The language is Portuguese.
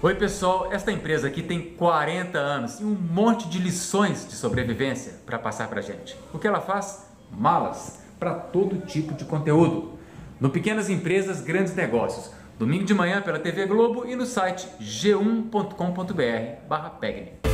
Oi pessoal, esta empresa aqui tem 40 anos e um monte de lições de sobrevivência para passar para gente. O que ela faz? Malas para todo tipo de conteúdo. No Pequenas Empresas, Grandes Negócios. Domingo de manhã pela TV Globo e no site g1.com.br/pegni.